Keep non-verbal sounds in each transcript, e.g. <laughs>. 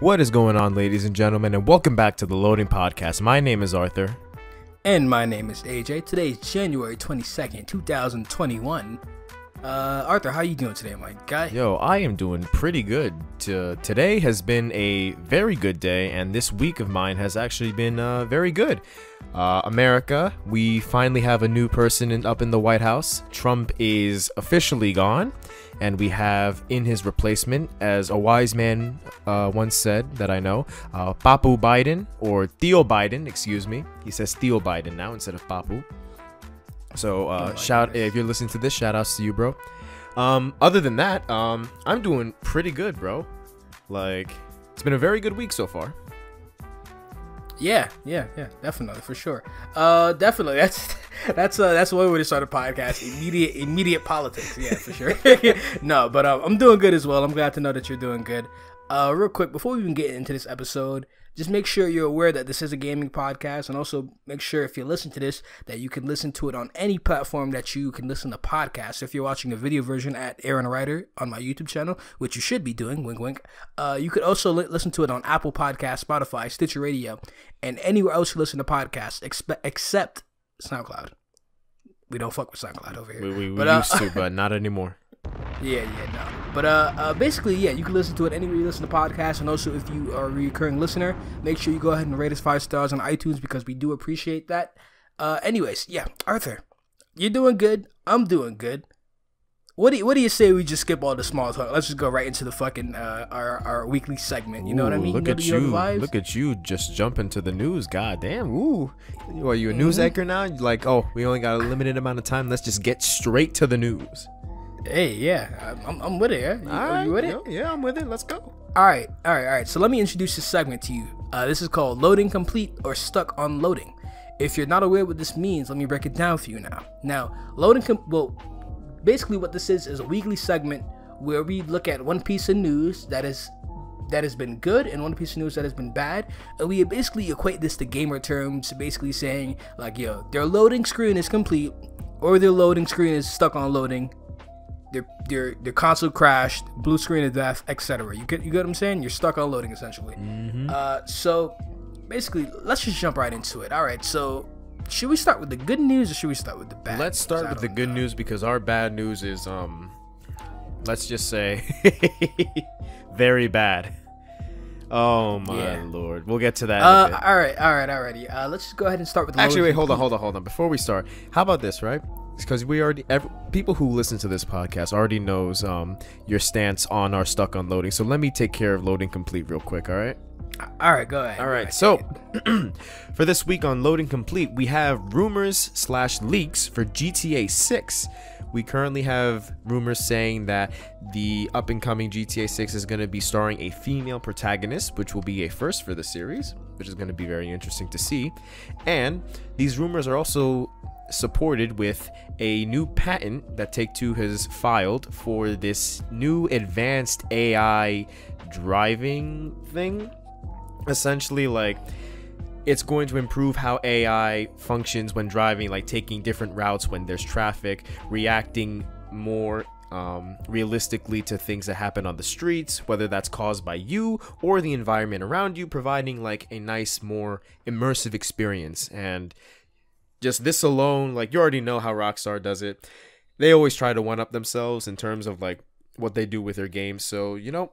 What is going on, ladies and gentlemen, and welcome back to the Loading Podcast. My name is Arthur. And my name is AJ. Today is January 22nd, 2021. Uh, Arthur, how you doing today, my guy? Yo, I am doing pretty good. To, today has been a very good day, and this week of mine has actually been uh, very good. Uh, America, we finally have a new person in, up in the White House. Trump is officially gone, and we have in his replacement, as a wise man uh, once said that I know, uh, Papu Biden, or Theo Biden, excuse me. He says Theo Biden now instead of Papu. So uh, Oh shout goodness. if you're listening to this, shout outs to you, bro. Um, other than that, um, I'm doing pretty good, bro. Like, it's been a very good week so far. Yeah, yeah, yeah, definitely for sure. Uh, definitely. <laughs> That's that's uh that's one way to start a podcast. Immediate immediate politics. Yeah, for sure. <laughs> no, but uh, I'm doing good as well. I'm glad to know that you're doing good. Uh, real quick before we even get into this episode, just make sure you're aware that this is a gaming podcast, and also make sure if you listen to this that you can listen to it on any platform that you can listen to podcasts. If you're watching a video version at Aran Ryder on my YouTube channel, which you should be doing, wink wink, uh, you could also li- listen to it on Apple Podcasts, Spotify, Stitcher Radio, and anywhere else you listen to podcasts, expe- except SoundCloud. We don't fuck with SoundCloud over here. We, we, we But, uh, used to, but <laughs> not anymore. Yeah, yeah, no. But uh, uh, basically, yeah, you can listen to it anywhere you listen to podcasts, and also if you are a recurring listener, make sure you go ahead and rate us five stars on iTunes because we do appreciate that. Uh, anyways, yeah, Arthur, you're doing good. I'm doing good. What do you, what do you say we just skip all the small talk? Let's just go right into the fucking uh, our our weekly segment. You know what I mean? Look know at you. vibes? Look at you just jumping to the news. God damn. Ooh. Are you a news Mm-hmm. anchor now? You're like, oh, we only got a limited amount of time. Let's just get straight to the news. Hey, yeah, I'm, I'm with it. Yeah, you, right. you with it? yeah, I'm with it. Let's go. All right, all right, all right. So let me introduce this segment to you. Uh, this is called Loading Complete or Stuck on Loading. If you're not aware what this means, let me break it down for you now. Now, loading com- well, basically what this is is a weekly segment where we look at one piece of news that is that has been good and one piece of news that has been bad, and we basically equate this to gamer terms, basically saying like, yo, their loading screen is complete, or their loading screen is stuck on loading, their their their console crashed, blue screen of death, etc. You get you get what I'm saying? You're stuck on loading essentially. Uh, so basically, let's just jump right into it. All right, so should we start with the good news or should we start with the bad? Let's start with the good know. news because our bad news is um let's just say <laughs> very bad. Oh my Yeah. lord. We'll get to that Uh, all right, all right, alrighty. Uh, let's just go ahead and start with the Actually, wait, hold on, hold on, hold on. Before we start, how about this, right? Because we already, every, people who listen to this podcast already knows um your stance on our stuck on loading. So let me take care of loading complete real quick. All right. All right, go ahead. All right. So <clears throat> for this week on loading complete, we have rumors slash leaks for GTA 6. We currently have rumors saying that the up and coming GTA 6 is going to be starring a female protagonist, which will be a first for the series, which is going to be very interesting to see. And these rumors are also supported with a new patent that Take Two has filed for this new advanced AI driving thing. Essentially, like it's going to improve how AI functions when driving, like taking different routes when there's traffic, reacting more um, realistically to things that happen on the streets, whether that's caused by you or the environment around you, providing like a nice, more immersive experience. And just this alone, like you already know how Rockstar does it. They always try to one up themselves in terms of like what they do with their games. So, you know,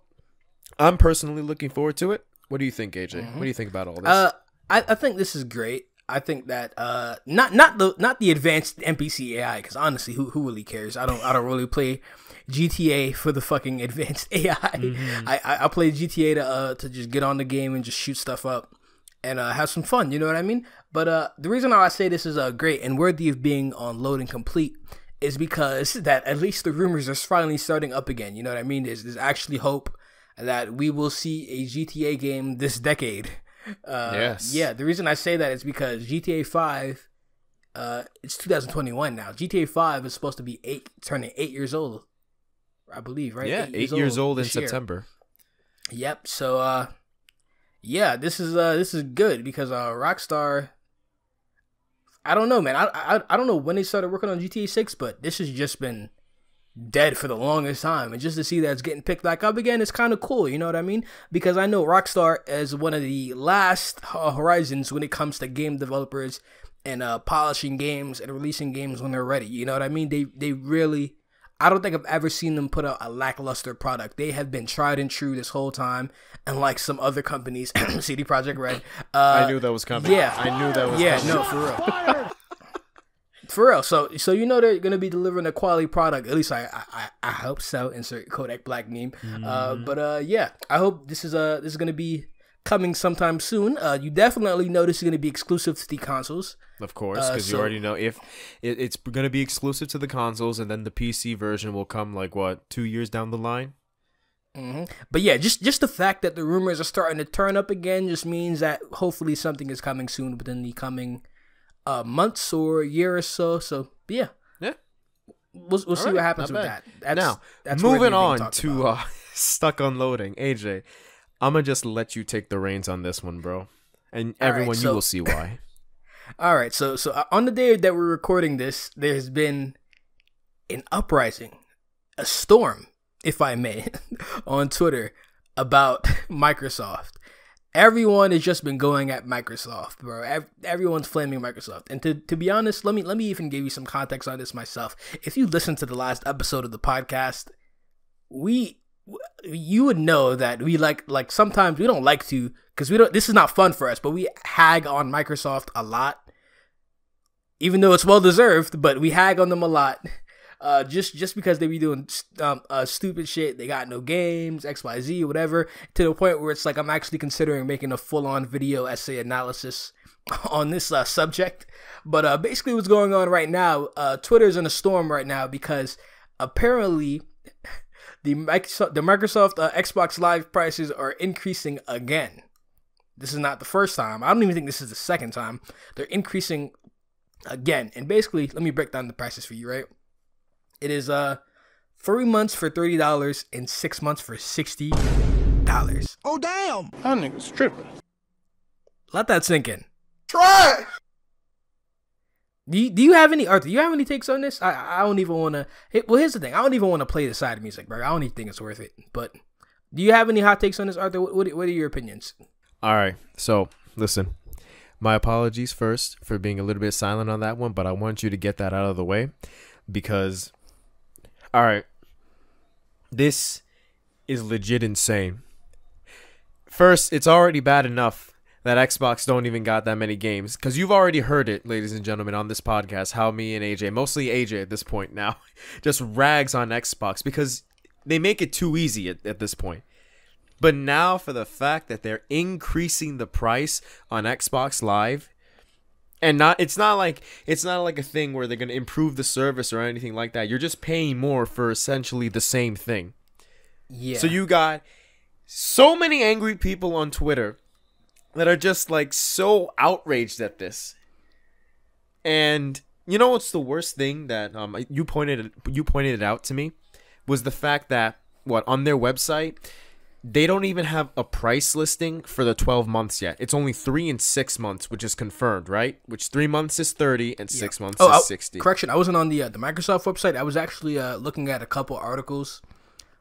I'm personally looking forward to it. What do you think, AJ? What do you think about all this? Uh, I, I think this is great. I think that uh, not not the not the advanced NPC AI because honestly, who who really cares? I don't I don't really play GTA for the fucking advanced <laughs> AI. Mm-hmm. I, I I play GTA to uh to just get on the game and just shoot stuff up and uh, have some fun. You know what I mean? But uh, the reason why I say this is uh great and worthy of being on load and complete is because that at least the rumors are finally starting up again. You know what I mean? There's there's actually hope that we will see a GTA game this decade. Uh, Yes. Yeah, the reason I say that is because GTA 5, uh, it's 2021 now. GTA 5 is supposed to be eight, turning eight years old, I believe, right? yeah, eight years old in this year. September. Yep. So, uh, yeah, this is uh, this is good because uh, Rockstar. I don't know, man. I, I I don't know when they started working on GTA 6, but this has just been dead for the longest time, and just to see that it's getting picked back up again it's kind of cool. You know what I mean? Because I know Rockstar is one of the last uh, horizons when it comes to game developers and uh, polishing games and releasing games when they're ready. You know what I mean? They they really. I don't think I've ever seen them put out a lackluster product. They have been tried and true this whole time, and like some other companies, <coughs> <coughs> CD Projekt Red. Uh, I knew that was coming. yeah. I knew that was coming. yeah, coming. no, for real. For real. So so you know they're gonna be delivering a quality product. At least I I, I hope so. Insert Kodak Black meme. Uh, but uh, yeah, I hope this is uh this is gonna be coming sometime soon. Uh, you definitely know this is gonna be exclusive to the consoles. Of course, Uh, because so- you already know if it, it's going to be exclusive to the consoles, and then the PC version will come like what two years down the line. hmm But yeah, just just the fact that the rumors are starting to turn up again just means that hopefully something is coming soon within the coming uh months or year or so. So yeah, Yeah. we'll, we'll see Alright, what happens with bad. that. That's, now, that's moving on to uh, <laughs> stuck on loading. AJ, I'm gonna just let you take the reins on this one, bro, and All right, everyone you so- will see why. <laughs> All right, so so uh, on the day that we're recording this, there's been an uprising, a storm, if I may, <laughs> on Twitter about <laughs> Microsoft. Everyone has just been going at Microsoft, bro. Everyone's flaming Microsoft. And to, to be honest, let me let me even give you some context on this myself. If you listen to the last episode of the podcast, we you would know that we like like sometimes we don't like to because we don't this is not fun for us but we hag on microsoft a lot. Even though it's well deserved but we hag on them a lot. <laughs> Uh just just because they be doing um uh, stupid shit they got no games xyz whatever to the point where it's like i'm actually considering making a full-on video essay analysis <laughs> on this uh, subject. But uh basically what's going on right now uh twitter's in a storm right now because apparently the Microsoft, the Microsoft uh, Xbox Live prices are increasing again. This is not the first time. I don't even think this is the second time. They're increasing again. And basically, let me break down the prices for you, right? It is uh three months for thirty dollars and six months for sixty dollars. Oh damn! That nigga's tripping. Let that sink in. Try. Do you, do you have any Arthur? Do you have any takes on this? I I don't even want to. Well, here's the thing. I don't even want to play the side music, bro. I don't even think it's worth it. But do you have any hot takes on this, Arthur? What what, what are your opinions? All right, so listen. My apologies first for being a little bit silent on that one, but I want you to get that out of the way because, all right, this is legit insane. First, it's already bad enough that Xbox don't even got that many games because you've already heard it, ladies and gentlemen, on this podcast. How me and AJ, mostly AJ at this point now, <laughs> just rags on Xbox because they make it too easy at, at this point. But now for the fact that they're increasing the price on Xbox Live and not it's not like it's not like a thing where they're going to improve the service or anything like that. You're just paying more for essentially the same thing. Yeah. So you got so many angry people on Twitter that are just like so outraged at this. And you know what's the worst thing that um you pointed it, you pointed it out to me was the fact that what on their website they don't even have a price listing for the 12 months yet. It's only 3 and 6 months which is confirmed, right? Which 3 months is 30 and 6 months Oh, is I- 60. correction. I wasn't on the uh, the Microsoft website. I was actually uh, looking at a couple articles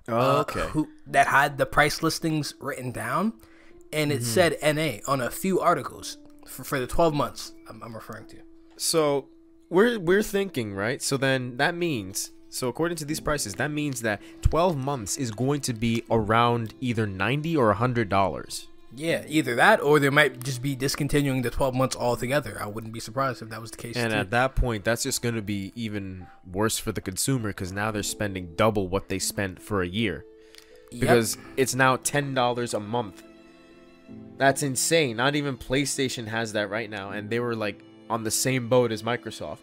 Oh, uh, okay. who that had the price listings written down, and Mm-hmm. it said NA on a few articles for, for the 12 months I'm, I'm referring to. So we're we're thinking, right? So then that means so according to these prices, that means that 12 months is going to be around either 90 or 100 dollars. Yeah, either that or they might just be discontinuing the 12 months altogether. I wouldn't be surprised if that was the case. And too. at that point, that's just going to be even worse for the consumer cuz now they're spending double what they spent for a year. Yep. Because it's now $10 a month. That's insane. Not even PlayStation has that right now and they were like on the same boat as Microsoft.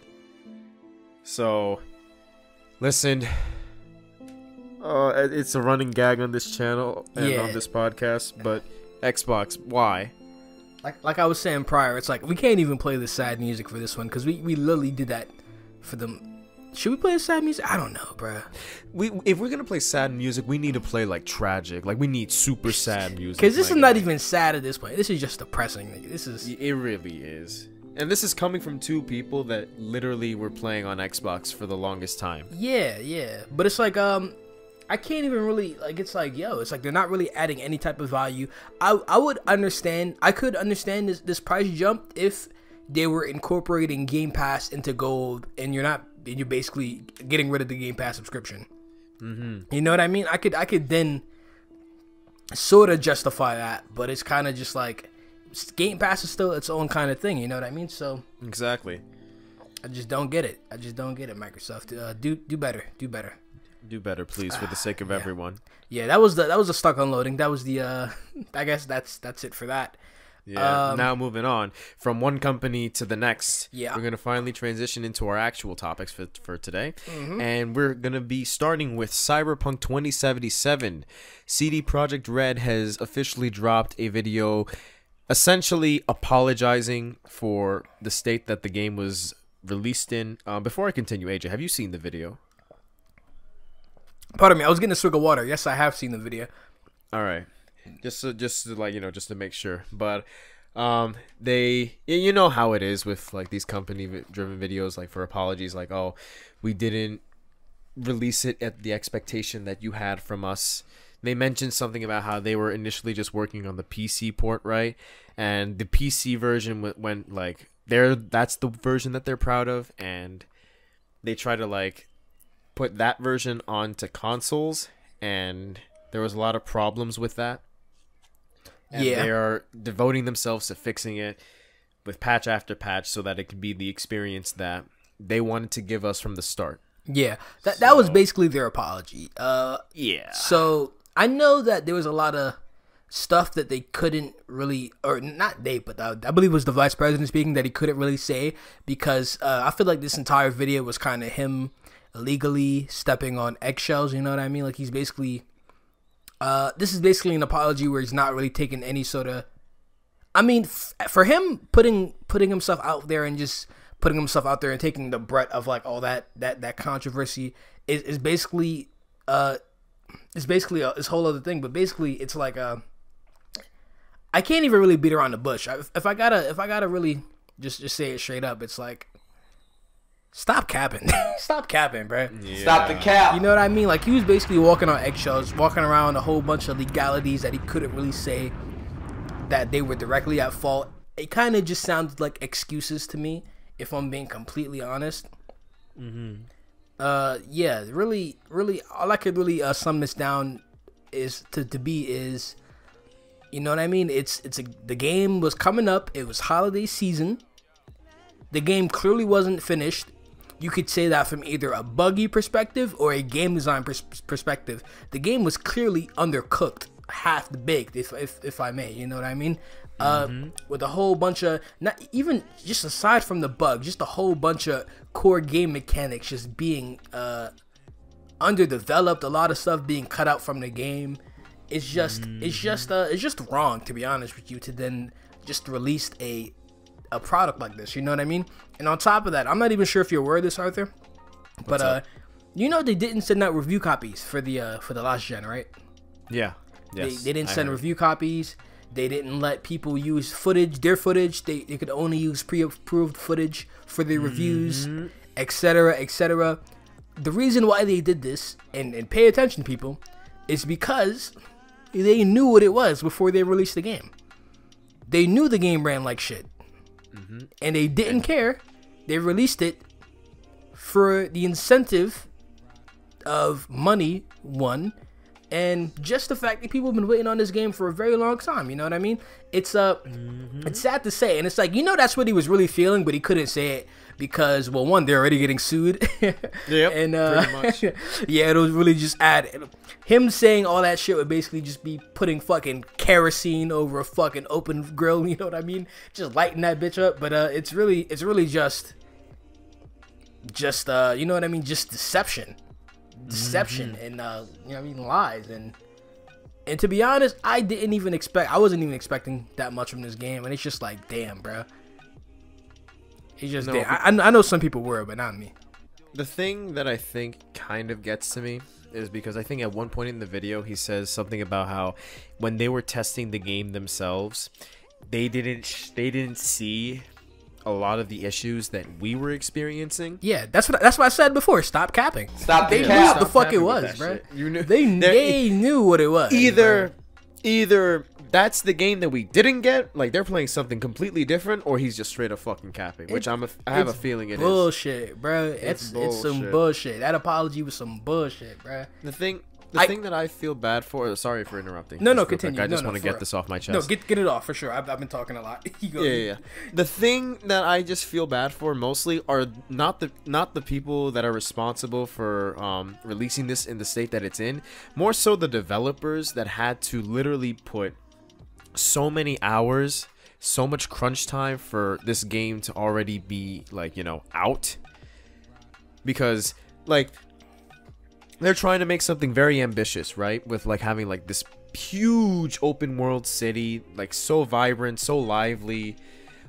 So listen, uh, it's a running gag on this channel and Yeah. on this podcast, but Xbox, why? like like I was saying prior, it's like we can't even play the sad music for this one because we, we literally did that for them. Should we play sad music? I don't know, bruh. We if we're gonna play sad music, we need to play like tragic, like we need super sad <laughs> music. Because this is not even sad at this point. This is just depressing. This is It really is. And this is coming from two people that literally were playing on Xbox for the longest time. Yeah, yeah. But it's like um I can't even really like it's like yo, it's like they're not really adding any type of value. I I would understand I could understand this this price jump if they were incorporating Game Pass into Gold and you're not and you're basically getting rid of the Game Pass subscription. Mm-hmm. You know what I mean? I could I could then sort of justify that, but it's kind of just like Game Pass is still its own kind of thing. You know what I mean? So Exactly. I just don't get it. I just don't get it. Microsoft, uh, do do better. Do better. Do better, please, for the sake of <sighs> everyone. Yeah, that was the that was the stuck unloading. That was the uh <laughs> I guess that's that's it for that. Yeah. Um, now moving on from one company to the next. Yeah. We're gonna finally transition into our actual topics for for today, Mm-hmm. and we're gonna be starting with Cyberpunk 2077. CD Projekt Red has officially dropped a video, essentially apologizing for the state that the game was released in. Um, before I continue, AJ, have you seen the video? Pardon me, I was getting a swig of water. Yes, I have seen the video. All right. Just to, just to, like you know, just to make sure. But um they you know how it is with like these company driven videos like for apologies like oh we didn't release it at the expectation that you had from us. They mentioned something about how they were initially just working on the PC port right? And the PC version went, went like they're that's the version that they're proud of. And they try to like put that version onto consoles. And there was a lot of problems with that and Yeah. they are devoting themselves to fixing it with patch after patch so that it could be the experience that they wanted to give us from the start Yeah, that that was basically their apology. Uh, yeah so I know that there was a lot of stuff that they couldn't really, or not they, but uh, I believe it was the vice president speaking that he couldn't really say because uh, I feel like this entire video was kind of him illegally stepping on eggshells. You know what I mean? Like he's basically, uh, this is basically an apology where he's not really taking any sort of. I mean, f- for him putting putting himself out there and just putting himself out there and taking the brunt of like all that that that controversy is, is basically uh it's basically a, this whole other thing. But basically, it's like uh I can't even really beat around the bush. I, if I gotta if I gotta really just just say it straight up, it's like stop capping, <laughs> stop capping, bruh. Stop the cap. You know what I mean? Like he was basically walking on eggshells, walking around a whole bunch of legalities that he couldn't really say that they were directly at fault. It kind of just sounded like excuses to me, if I'm being completely honest. Uh, yeah, really, really, all I could really uh, sum this down is to, to be is, you know what I mean? It's it's a the game was coming up. It was holiday season. The game clearly wasn't finished. You could say that from either a buggy perspective or a game design pers- perspective. The game was clearly undercooked, half baked, if if, if I may. You know what I mean? Uh, with a whole bunch of not even just aside from the bug, just a whole bunch of core game mechanics just being uh, underdeveloped. A lot of stuff being cut out from the game. It's just it's just uh, it's just wrong to be honest with you to then just release a a product like this. You know what I mean? And on top of that, I'm not even sure if you're aware of this, Arthur, but uh, up? you know they didn't send out review copies for the uh, for the last gen, right? yeah yes They, they didn't send review copies. They didn't let people use footage, their footage. They, they could only use pre-approved footage for their reviews, Mm-hmm. etc., etc. The reason why they did this, and, and pay attention, people, is because they knew what it was before they released the game. They knew the game ran like shit, Mm-hmm. and they didn't care. They released it for the incentive of money, one, and just the fact that people have been waiting on this game for a very long time. You know what I mean? It's uh, it's sad to say, and it's like you know that's what he was really feeling, but he couldn't say it because well, one, they're already getting sued. <laughs> Yep, and uh, much. <laughs> yeah, it was really just add him saying all that shit would basically just be putting fucking kerosene over a fucking open grill. <laughs> You know what I mean? Just lighting that bitch up. But uh, it's really, it's really just, just uh, you know what I mean? Just deception, deception, and uh, you know what I mean? Lies and. And to be honest, I didn't even expect. I wasn't even expecting that much from this game, and it's just like, damn, bro. It's just, No, damn. I, I know some people were, but not me. The thing that I think kind of gets to me is because I think at one point in the video he says something about how when they were testing the game themselves, they didn't they didn't see a lot of the issues that we were experiencing. Yeah, that's what that's what I said before. Stop capping. Stop the They knew what the fuck it was, that bro. shit. You knew- They <laughs> They're- they knew what it was. either bro. Either that's the game that we didn't get, like they're playing something completely different, or he's just straight up fucking capping. Which I'm a, I have a feeling it is. bullshit, bro. It's it's, some bullshit. bullshit. That apology was some bullshit, bro. The thing, the I- thing that I feel bad for. Sorry for interrupting. No, no, continue. I just No, want to get real. this off my chest. No, get get it off for sure. I've, I've been talking a lot. <laughs> Yeah, yeah, yeah. The thing that I just feel bad for mostly are not the not the people that are responsible for um, releasing this in the state that it's in. More so the developers that had to literally put so many hours, so much crunch time for this game to already be like you know out. Because like they're trying to make something very ambitious, right? With like having like this huge open world city, like so vibrant, so lively,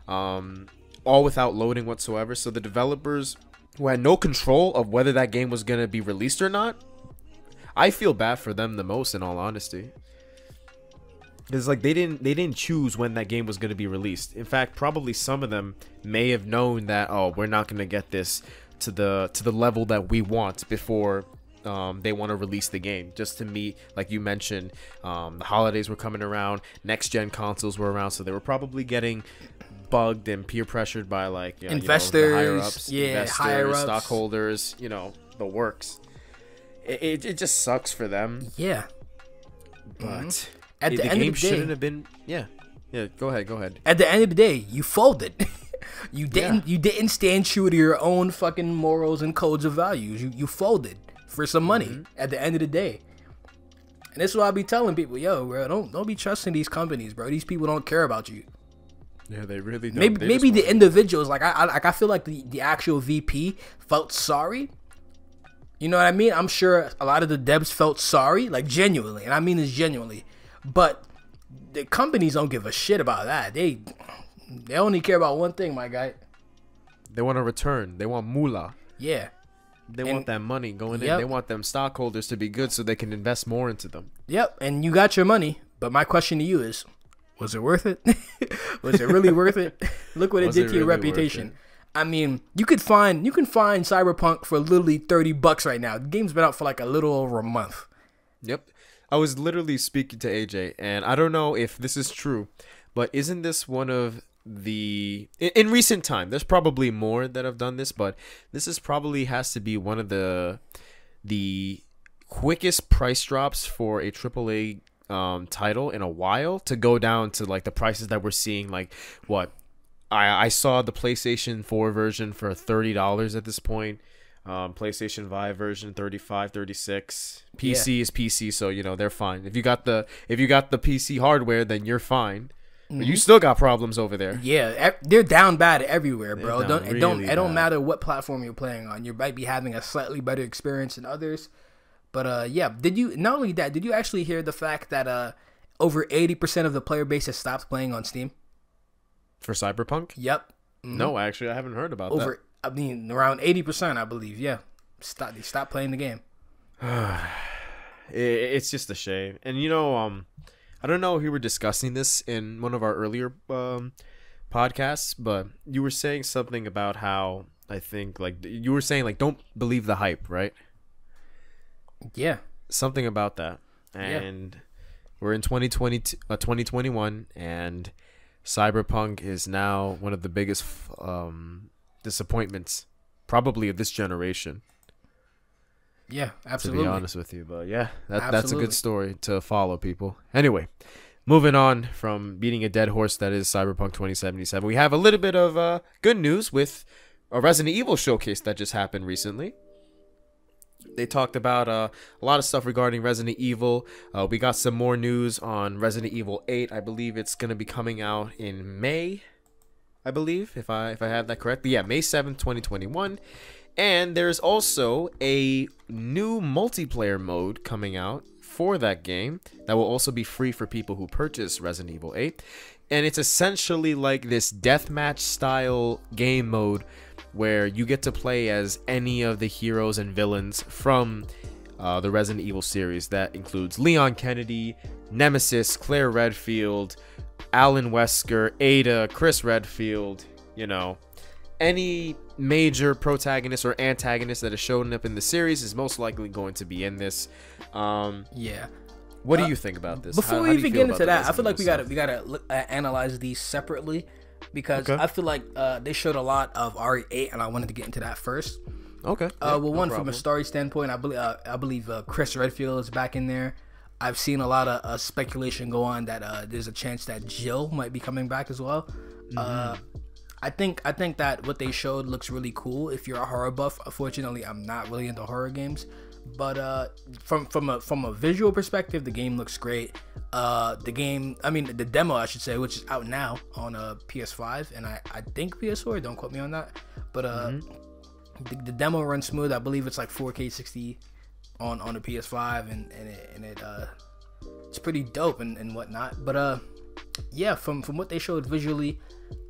um, all without loading whatsoever. So the developers who had no control of whether that game was gonna be released or not, I feel bad for them the most, in all honesty. It's like they didn't they didn't choose when that game was to be released. In fact, probably some of them may have known that oh we're not to get this to the to the level that we want before um, they want to release the game. Just to meet, like you mentioned, um, the holidays were coming around, next gen consoles were around, so they were probably getting bugged and peer pressured by like you know, you know, Investors, higher ups, yeah, investors, higher ups. stockholders, you know the works. It, it, it just sucks for them, Yeah. but At it- the end of the day- shouldn't have been. Yeah, yeah. Go ahead, go ahead. At the end of the day, you folded. <laughs> you didn't. Yeah. You didn't stand true to your own fucking morals and codes of values. You you folded for some money. Mm-hmm. At the end of the day. And this is why I be telling people, yo, bro, don't don't be trusting these companies, bro. These people don't care about you. Yeah, they really don't. maybe They maybe the individuals like I, I like I feel like the, the actual VP felt sorry. You know what I mean? I'm sure a lot of the devs felt sorry, like genuinely, and I mean this genuinely. But the companies don't give a shit about that. They they only care about one thing, my guy. they want a return. They want moolah. Yeah. They And- want that money going in. They want them stockholders to be good so they can invest more into them. Yep, and you got your money. But my question to you is, was it worth it? <laughs> was it really worth it? <laughs> Look what it Was did it to your really reputation. I mean, you could find you can find Cyberpunk for literally thirty bucks right now. The game's been out for like a little over a month. Yep. I was literally speaking to AJ, and I don't know if this is true, but isn't this one of the in, recent time? There's probably more that have done this, but this is probably has to be one of the the quickest price drops for a AAA um, title in a while to go down to like the prices that we're seeing. Like what I I saw the PlayStation 4 version for thirty dollars at this point. Um, PlayStation 5 version 35 36 PC is PC so you know they're fine if you got the if you got the PC hardware then you're fine but you still got problems over there Yeah, they're down bad everywhere, bro. down Don't it don't really it don't matter what platform you're playing on. You might be having a slightly better experience than others. But uh yeah, did you not only that, did you actually hear the fact that uh over 80% of the player base has stopped playing on Steam? for Cyberpunk Yep. no actually I haven't heard about Over I mean around 80%, I believe. Yeah. Stop they stopped playing the game. <sighs> it's just a shame and you know um I don't know if we were discussing this in one of our earlier um podcasts but you were saying something about how I think like you were saying like don't believe the hype right Yeah. something about that. And we're in 2020, uh, 2021, and Cyberpunk is now one of the biggest um, disappointments, probably of this generation. Yeah, absolutely. To be honest with you, but yeah, that, that's a good story to follow, people. Anyway, moving on from beating a dead horse that is Cyberpunk 2077, we have a little bit of uh, good news with a Resident Evil showcase that just happened recently. They talked about uh, a lot of stuff regarding Resident Evil. Uh, we got some more news on Resident Evil 8. I believe it's going to be coming out in May. I believe, if I if I have that correct. But yeah, May 7th, 2021. And there's also a new multiplayer mode coming out for that game that will also be free for people who purchase Resident Evil 8. And it's essentially like this deathmatch style game mode where you get to play as any of the heroes and villains from uh, the Resident Evil series. That includes Leon Kennedy, Nemesis, Claire Redfield, Alan Wesker, Ada, Chris Redfield, you know, any major protagonist or antagonist that has shown up in the series is most likely going to be in this. Um, Yeah. what do Uh, you think about this? Before How- we how even get into that, I feel like we gotta we gotta look, uh, analyze these separately because Okay. I feel like uh, they showed a lot of RE8, and I wanted to get into that first. Okay. Uh, yeah, well, no one from a story standpoint, I believe uh, I believe uh, Chris Redfield is back in there. I've seen a lot of uh, speculation go on that uh, there's a chance that Jill might be coming back as well. Uh, Mm-hmm. I think I think that what they showed looks really cool. If you're a horror buff, unfortunately, I'm not really into horror games, but uh, from from a from a visual perspective, the game looks great. Uh, the game, I mean, the demo, I should say, which is out now on a PS5 and I I think PS4. Don't quote me on that, but uh, the, the demo runs smooth. I believe it's like 4K 60 on on the PS5, and and it, and it uh, it's pretty dope and, and whatnot. But uh, yeah, from from what they showed visually,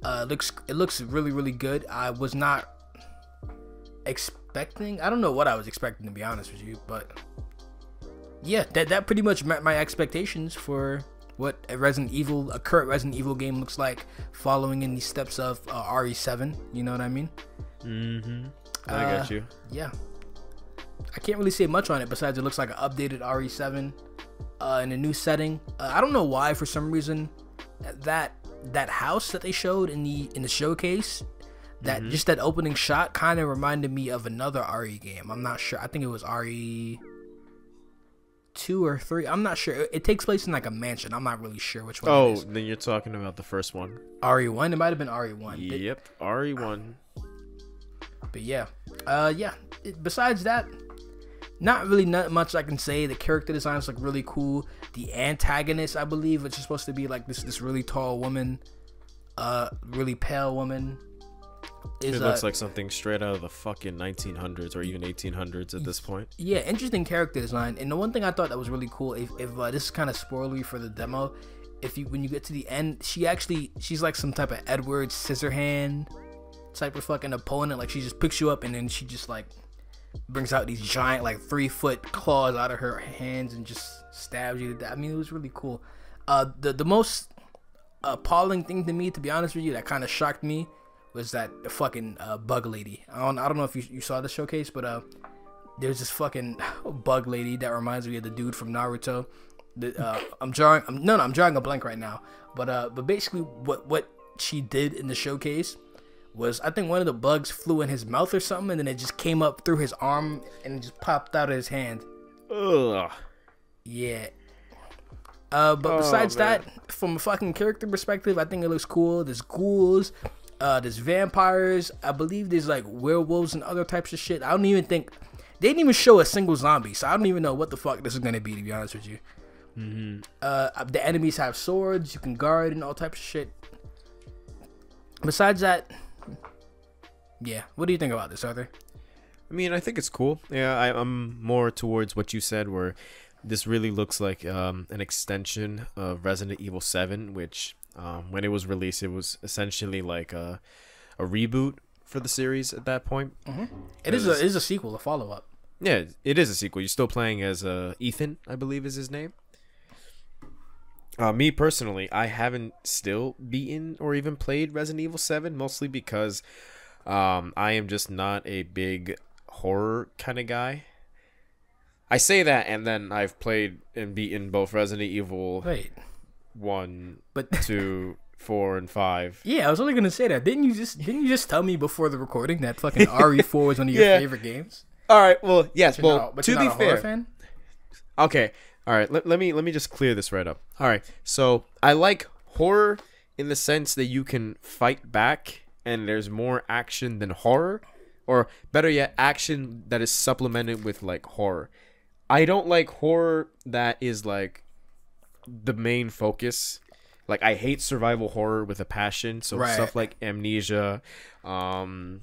uh, looks it looks really really good. I was not expecting. I don't know what I was expecting to be honest with you, but yeah, that that pretty much met my expectations for what a Resident Evil, a current Resident Evil game looks like, following in the steps of uh, RE7. You know what I mean? Mm-hmm. I Uh, got you. yeah. I can't really say much on it besides it looks like an updated RE7 uh, in a new setting. Uh, I don't know why for some reason that that house that they showed in the in the showcase that just that opening shot kind of reminded me of another RE game. I'm not sure. I think it was RE two or three. I'm not sure. It, it takes place in like a mansion. I'm not really sure which one. Oh, it is. then you're talking about the first one. RE1. It might have been RE1. But- Yep, RE1. But yeah, uh, yeah. It- besides that, not really not much I can say. The character designs look really cool. The antagonist, I believe, which is supposed to be like this this really tall woman, uh, really pale woman. Is, It looks uh, like something straight out of the fucking 1900s or even 1800s at this point. yeah, interesting character design. And the one thing I thought that was really cool, if, if uh, this is kind of spoilery for the demo, if you when you get to the end, she actually she's like some type of Edward Scissorhand type of fucking opponent. Like she just picks you up and then she just like brings out these giant like three foot claws out of her hands and just stabs you. I mean, it was really cool. Uh, the the most appalling thing to me, to be honest with you, that kind of shocked me was that the fucking uh, bug lady. I don't, I don't know if you, you saw the showcase, but uh, there's this fucking <laughs> bug lady that reminds me of the dude from Naruto. The, uh, I'm drawing. I'm, no, no, I'm drawing a blank right now. But uh, but basically, what what she did in the showcase was I think one of the bugs flew in his mouth or something, and then it just came up through his arm and just popped out of his hand. Ugh. Yeah. Uh, but Oh, besides man. that, from a fucking character perspective, I think it looks cool. There's ghouls, uh, there's vampires. I believe there's like werewolves and other types of shit. I don't even think they didn't even show a single zombie, so I don't even know what the fuck this is gonna be. To be honest with you, Mm-hmm. uh, the enemies have swords, you can guard and all types of shit. Besides that, yeah. What do you think about this, Arthur? I mean, I think it's cool. Yeah, I, I'm more towards what you said, where this really looks like um, an extension of Resident Evil 7, which um, when it was released, it was essentially like a, a reboot for the series at that point. It is a it is a sequel, a follow up. Yeah, it is a sequel. You're still playing as uh, Ethan, I believe is his name. Uh, me personally, I haven't still beaten or even played Resident Evil 7, mostly because um, I am just not a big horror kind of guy. I say that, and then I've played and beaten both Resident Evil Wait, 1, but <laughs> 2, 4, and 5. Yeah, I was only gonna say that. Didn't you just didn't you just tell me before the recording that fucking <laughs> RE4 was one of your Yeah. favorite games? All right, well, yes, well, not- but to be fair, fan? Okay. All right. Let, let me let me just clear this right up. All right. So I like horror in the sense that you can fight back and there's more action than horror, or better yet, action that is supplemented with like horror. I don't like horror that is like the main focus. Like I hate survival horror with a passion. So Right. stuff like Amnesia, um,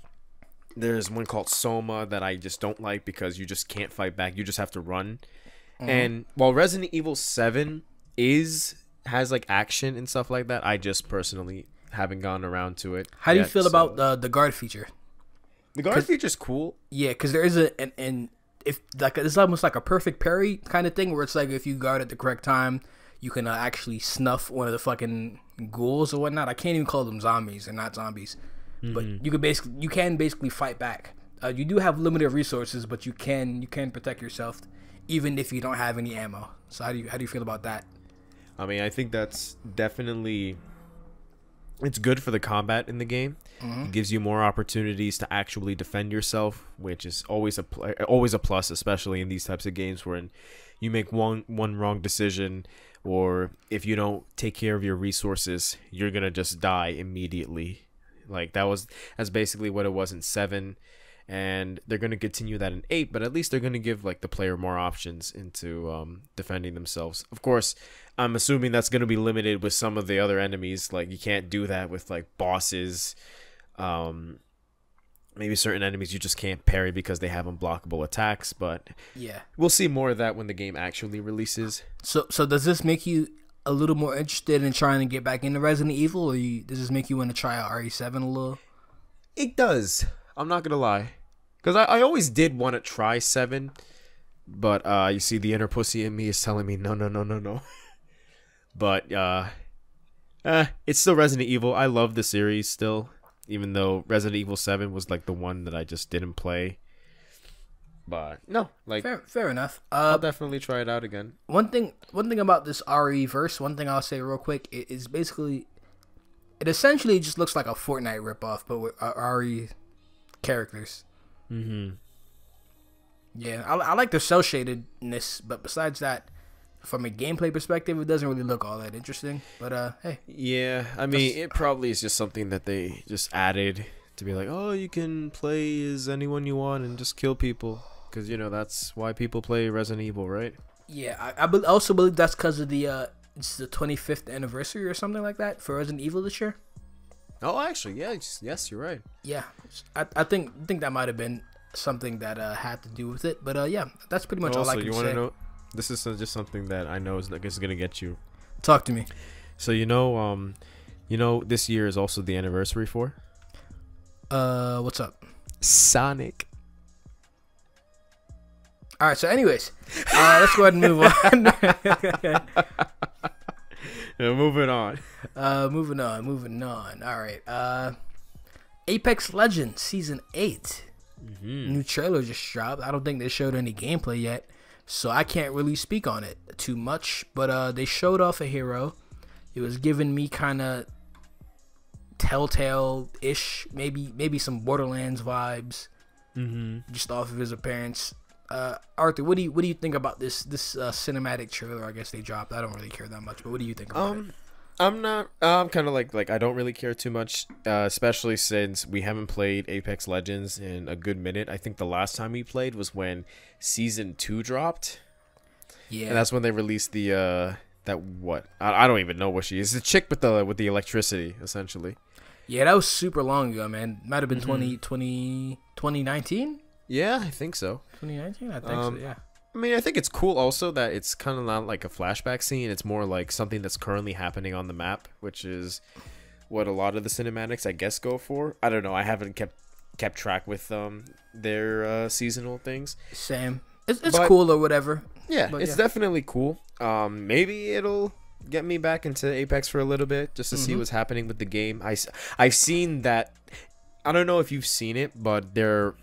there's one called Soma that I just don't like because you just can't fight back. You just have to run. Mm-hmm. And while Resident Evil 7 is has like action and stuff like that, I just personally haven't gone around to it. How do you feel so- about the the guard feature? the guard feature is cool. Yeah, because there is a and, and if like it's almost like a perfect parry kind of thing where it's like if you guard at the correct time, you can uh, actually snuff one of the fucking ghouls or whatnot. I can't even call them zombies; they're not zombies. but you could basically you can basically fight back. Uh, you do have limited resources, but you can you can protect yourself, even if you don't have any ammo. So how do you how do you feel about that? I mean, I think that's definitely it's good for the combat in the game. Mm-hmm. It gives you more opportunities to actually defend yourself, which is always a pl- always a plus, especially in these types of games where you make one one wrong decision or if you don't take care of your resources, you're going to just die immediately. Like that was that's basically what it was in 7 and they're going to continue that in 8 but at least they're going to give like the player more options into um, defending themselves of course i'm assuming that's going to be limited with some of the other enemies like you can't do that with like bosses um, maybe certain enemies you just can't parry because they have unblockable attacks but Yeah. we'll see more of that when the game actually releases So so does this make you a little more interested in trying to get back into Resident Evil, or you, does this make you want to try out RE7 a little? It does. I'm not gonna lie, because I, I always did want to try seven, but uh, you see, the inner pussy in me is telling me no, no, no, no, no. <laughs> but uh, eh, it's still Resident Evil. I love the series still, even though Resident Evil Seven was like the one that I just didn't play. But no, like Fair fair enough. I'll Uh, definitely try it out again. one thing one thing about this RE verse, one thing I'll say real quick, it is basically it essentially just looks like a Fortnite ripoff, but with uh, RE characters. Mm-hmm. Yeah, I, I like the cell shadedness, but besides that, from a gameplay perspective, it doesn't really look all that interesting. But uh, hey, Yeah, I mean, it probably is just something that they just added to be like, oh, you can play as anyone you want and just kill people. Because, you know, that's why people play Resident Evil, right? yeah, I, I bel- also believe that's because of the uh, it's the 25th anniversary or something like that for Resident Evil this year. Oh, actually, yeah, yes, yes, you're right. Yeah, I, I think I think that might have been something that uh, had to do with it. But uh, yeah, that's pretty much all I also, can you say. want to know? This is just something that I know is, is going to get you. Talk to me. So, you know, um, you know, this year is also the anniversary for Uh, what's up? Sonic. All right. So, anyways, uh, let's go ahead and move on. <laughs> <laughs> <laughs> Yeah, moving on. <laughs> uh, moving on. Moving on. All right. Uh, Apex Legends Season Eight. New trailer just dropped. I don't think they showed any gameplay yet, so I can't really speak on it too much. But uh, they showed off a hero. It was giving me kind of Telltale ish, maybe maybe some Borderlands vibes, Mm-hmm. just off of his appearance. Uh, Arthur, what do you what do you think about this this uh, cinematic trailer? I guess they dropped. I don't really care that much, but what do you think about it? Um, I'm not. I'm kind of like like I don't really care too much, uh, especially since we haven't played Apex Legends in a good minute. I think the last time we played was when season two dropped, Yeah, and that's when they released the uh that what I, I don't even know what she is. The chick with the with the electricity, essentially. yeah, that was super long ago, man. Might have been Mm-hmm. 20, 20, 2019? Yeah, I think so. 2019? I think Um, so, yeah. I mean, I think it's cool also that it's kind of not like a flashback scene. It's more like something that's currently happening on the map, which is what a lot of the cinematics, I guess, go for. I don't know. I haven't kept kept track with um their uh, seasonal things. Same. It's, it's But- cool or whatever. Yeah, But it's yeah. definitely cool. Um, maybe it'll get me back into Apex for a little bit just to see Mm-hmm. what's happening with the game. I have seen that. I don't know if you've seen it, but they're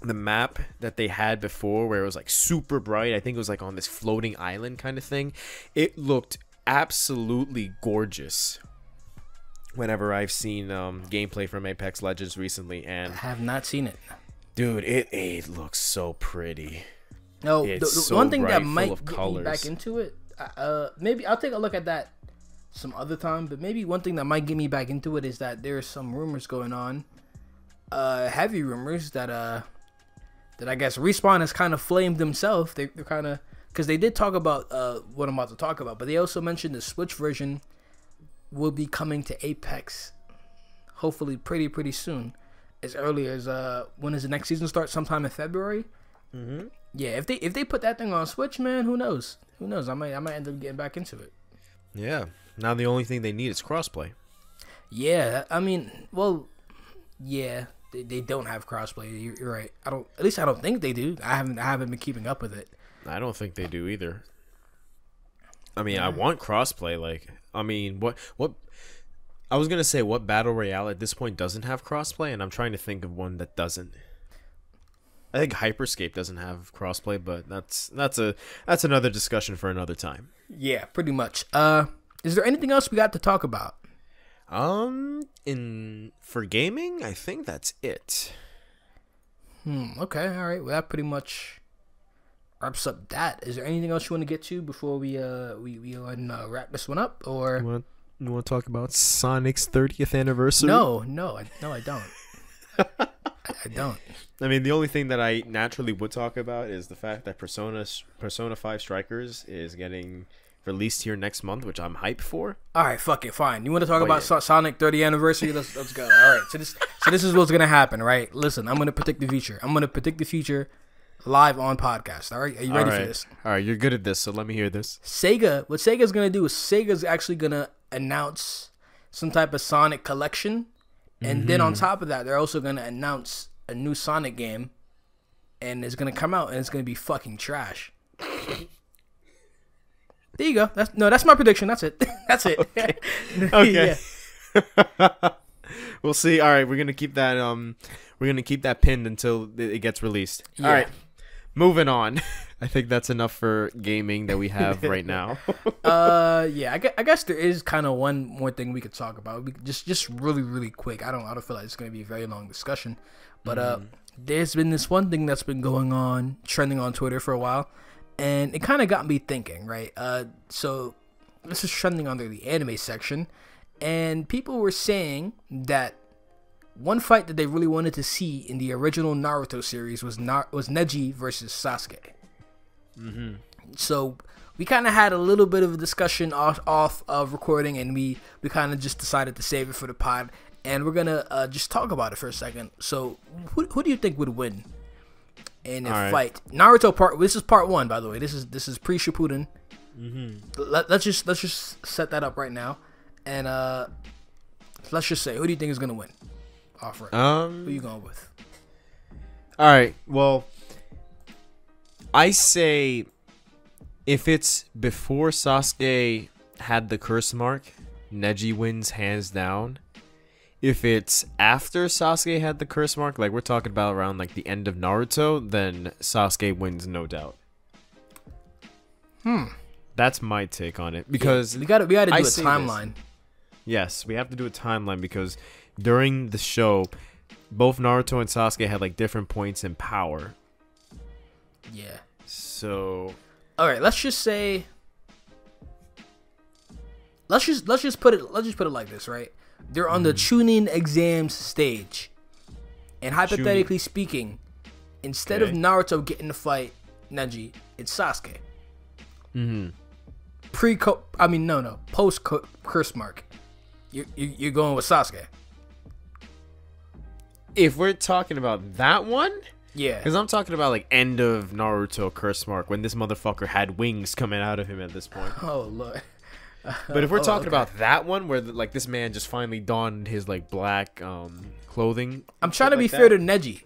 the map that they had before where it was like super bright i think it was like on this floating island kind of thing it looked absolutely gorgeous whenever i've seen um, gameplay from apex legends recently and I have not seen it. dude it, it looks so pretty No, the, the so one thing bright, that might get me back into it, uh, uh, maybe I'll take a look at that some other time. But maybe one thing that might get me back into it is that there are some rumors going on, uh, heavy rumors that uh, that I guess respawn has kind of flamed themselves. They, they're kind of because they did talk about uh what I'm about to talk about, but they also mentioned the Switch version will be coming to Apex, hopefully pretty pretty soon, as early as uh when does the next season start? Sometime in February. Yeah, if they if they put that thing on Switch, man, who knows? Who knows? I might I might end up getting back into it. yeah now the only thing they need is crossplay Yeah, I mean, well, yeah, they, they don't have crossplay. You're, you're right. I don't. At least I don't think they do. I haven't I haven't been keeping up with it. I don't think they do either. I mean, I want crossplay. Like, I mean, what what I was gonna say what battle royale at this point doesn't have crossplay, and I'm trying to think of one that doesn't. I think Hyperscape doesn't have crossplay, but that's that's a that's another discussion for another time. Yeah, pretty much. Uh, is there anything else we got to talk about? Um, in for gaming, I think that's it. Hmm. Okay. All right. Well, that pretty much wraps up that. Is there anything else you want to get to before we uh we we uh, wrap this one up or? You want you want to talk about Sonic's 30th anniversary? No, no, I, no, I don't. I, <laughs> I don't. I mean, the only thing that I naturally would talk about is the fact that Persona Persona 5 Strikers is getting released here next month, which I'm hyped for. All right, fuck it, fine. You want to talk Oh, about yeah. So- Sonic 30 anniversary? Let's let's go. All right, so this so this is what's gonna happen, right? Listen, I'm gonna predict the future. I'm gonna predict the future live on podcast. All right, are you ready All for this? All right, you're good at this, so let me hear this. Sega, what Sega's gonna do is Sega's actually gonna announce some type of Sonic collection, and then on mm-hmm. top of that, they're also gonna announce a new Sonic game, and it's gonna come out and it's gonna be fucking trash. There you go. That's no, that's my prediction. That's it. <laughs> that's it. Okay. <laughs> Yeah. <laughs> we'll see. All right, we're gonna keep that. Um, we're gonna keep that pinned until it gets released. Yeah. All right, moving on. I think that's enough for gaming that we have right now. Uh, yeah. I guess, I guess there is kind of one more thing we could talk about. We just just really really quick. I don't I don't feel like it's gonna be a very long discussion, but uh, there's been this one thing that's been going on trending on Twitter for a while, and it kind of got me thinking. Right. Uh, so this is trending under the anime section, and people were saying that one fight that they really wanted to see in the original Naruto series was Nar- was Neji versus Sasuke. So we kind of had a little bit of a discussion off off of recording, and we we kind of just decided to save it for the pod, and we're gonna uh, just talk about it for a second. So who, who do you think would win in a right. fight? Naruto part. This is part one, by the way. This is this is pre Shippuden. Let, let's just let's just set that up right now, and uh, let's just say who do you think is gonna win? Offer. Who Um. you going with? All right. Well, I say if it's before Sasuke had the curse mark, Neji wins hands down. If it's after Sasuke had the curse mark, like we're talking about around like the end of Naruto, then Sasuke wins no doubt. Hmm. That's my take on it because we got to we got to do I a say this. timeline. Yes, we have to do a timeline because during the show, both Naruto and Sasuke had like different points in power. Yeah. So All right, let's just say let's just let's just put it let's just put it like this, right? They're on the Chunin exams stage. And hypothetically speaking, instead of Naruto getting the fight Neji, it's Sasuke. mhm. Pre I mean no no, post curse mark. You you you're going with Sasuke. if we're talking about that one, Yeah. because I'm talking about like end of Naruto curse mark when this motherfucker had wings coming out of him at this point. <laughs> Oh lord. But if we're <laughs> Oh, talking okay. about that one where like this man just finally donned his like black um clothing, I'm trying to be like fair that. to Neji.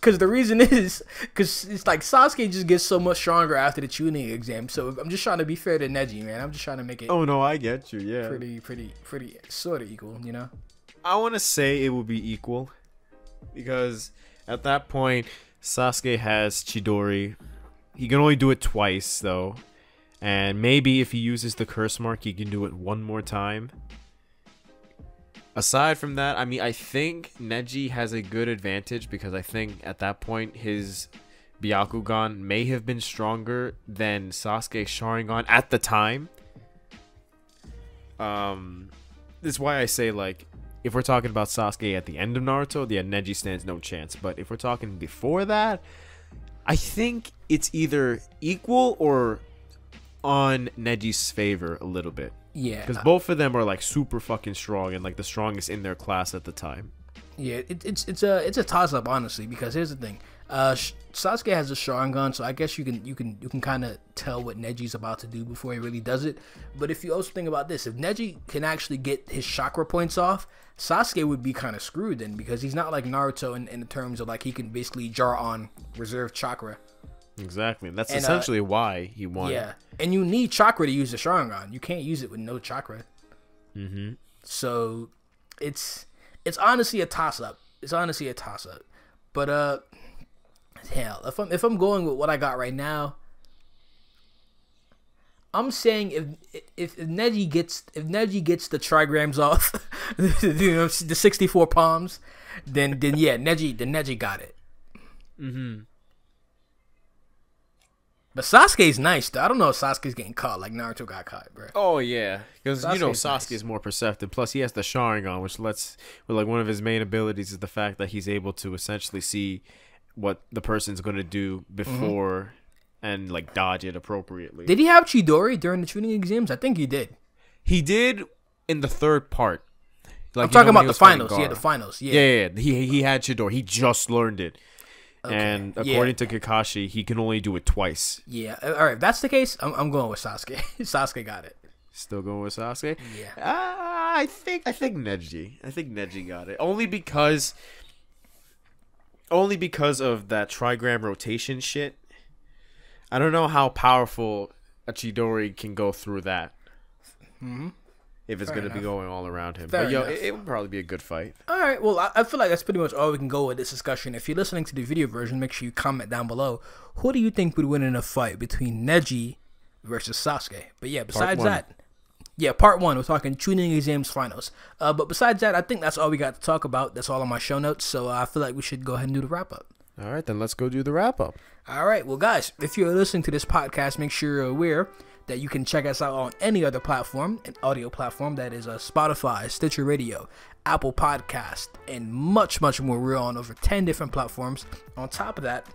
Cause the reason <laughs> is, cause it's like Sasuke just gets so much stronger after the Chunin exam. So I'm just trying to be fair to Neji, man. I'm just trying to make it oh no, I get you. Yeah, pretty, pretty, pretty sort of equal, you know? I want to say it will be equal because at that point Sasuke has Chidori. He can only do it twice though. And maybe if he uses the curse mark, he can do it one more time. Aside from that, I mean, I think Neji has a good advantage because I think at that point his Byakugan may have been stronger than Sasuke's Sharingan at the time. Um, this is why I say like if we're talking about Sasuke at the end of Naruto, yeah, Neji stands no chance. But if we're talking before that, I think it's either equal or on Neji's favor a little bit. Yeah, Because both of them are like super fucking strong and like the strongest in their class at the time. yeah. It, it's it's a it's a toss up honestly. Because here's the thing, uh, Sasuke has a Sharingan, so I guess you can you can you can kind of tell what Neji's about to do before he really does it. But if you also think about this, if Neji can actually get his chakra points off, Sasuke would be kind of screwed then because he's not like Naruto in, in the terms of like he can basically jar on reserve chakra. Exactly. That's And, uh, essentially why he won. Yeah, and you need chakra to use the Sharingan. You can't use it with no chakra. So it's it's honestly a toss up. It's honestly a toss up. But uh hell, if I'm if I'm going with what I got right now, I'm saying if if, if Neji gets if Neji gets the trigrams off, <laughs> you know, the 64 palms, then then yeah, Neji the Neji got it. Mm-hmm. But Sasuke's nice though. I don't know if Sasuke's getting caught like Naruto got caught, bro. Oh yeah, because you know Sasuke's Sasuke nice. is more perceptive. Plus, he has the Sharingan, which lets, well, like one of his main abilities is the fact that he's able to essentially see what the person's going to do mm-hmm. before and like dodge it appropriately. Did he have Chidori during the Chunin exams? I think he did. he did in the third part. Like, I'm talking know, about the finals. Yeah, the finals. Yeah. Yeah, yeah, yeah. He he had Chidori. He just learned it. And Yeah. according to Kakashi, he can only do it twice. Yeah. All right. If that's the case, I'm, I'm going with Sasuke. <laughs> Sasuke got it. Still going with Sasuke? Yeah. Uh, I think I think Neji. I think Neji got it. Only because only because of that trigram rotation shit. I don't know how powerful a Chidori can go through that. If it's gonna be going all around him. Fair but yo, enough. it, it would probably be a good fight. All right. Well, I, I feel like that's pretty much all we can go with this discussion. If you're listening to the video version, make sure you comment down below. Who do you think would win in a fight between Neji versus Sasuke? But yeah, besides that, yeah, part one, we're talking Chunin exams finals. Uh, but besides that, I think that's all we got to talk about. That's all on my show notes. So uh, I feel like we should go ahead and do the wrap up. All right, then let's go do the wrap up. All right, well, guys, if you're listening to this podcast, make sure you're aware that you can check us out on any other platform, an audio platform that is uh, Spotify, Stitcher Radio, Apple Podcast, and much, much more. We're on over 10 different platforms. On top of that,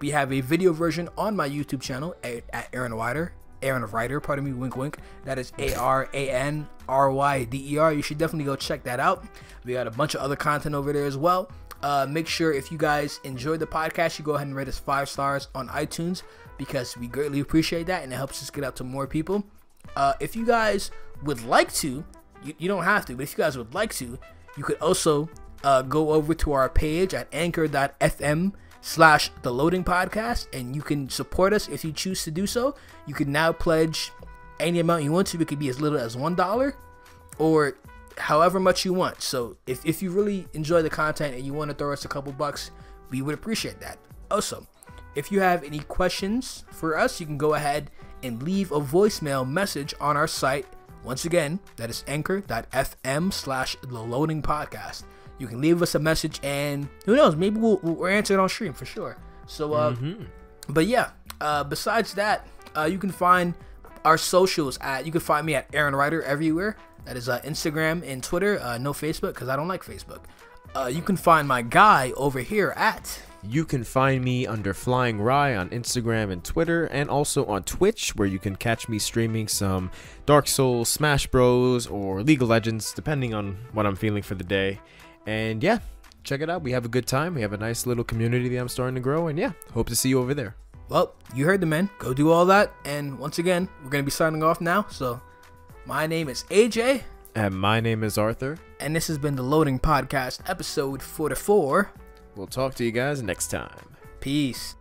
we have a video version on my YouTube channel at, at Aran Ryder. Aran Ryder, pardon me, wink wink. That is A R A N R Y D E R. You should definitely go check that out. We got a bunch of other content over there as well. Uh, make sure if you guys enjoyed the podcast, you go ahead and rate us five stars on iTunes because we greatly appreciate that and it helps us get out to more people. Uh, if you guys would like to, you, you don't have to, but if you guys would like to, you could also uh, go over to our page at anchor.fm slash the loading podcast and you can support us if you choose to do so. You can now pledge any amount you want to. It could be as little as one dollar or however much you want. So if, if you really enjoy the content and you want to throw us a couple bucks, we would appreciate that. Also, if you have any questions for us, you can go ahead and leave a voicemail message on our site. Once again, that is anchor.fm slash the loading podcast. You can leave us a message and who knows, maybe we'll, we'll answer it on stream for sure. So, uh, but yeah, uh, besides that, uh, you can find our socials at, you can find me at Aran Ryder everywhere. That is uh, Instagram and Twitter. Uh, no Facebook because I don't like Facebook. Uh, you can find my guy over here at You can find me under Flying Rye on Instagram and Twitter, and also on Twitch, where you can catch me streaming some Dark Souls, Smash Bros, or League of Legends, depending on what I'm feeling for the day. And yeah, check it out. We have a good time. We have a nice little community that I'm starting to grow, and yeah, hope to see you over there. Well, you heard the men. Go do all that. And once again, we're going to be signing off now. So, my name is AJ, And my name is Arthur. and this has been the Loading Podcast, episode 44. We'll talk to you guys next time. Peace.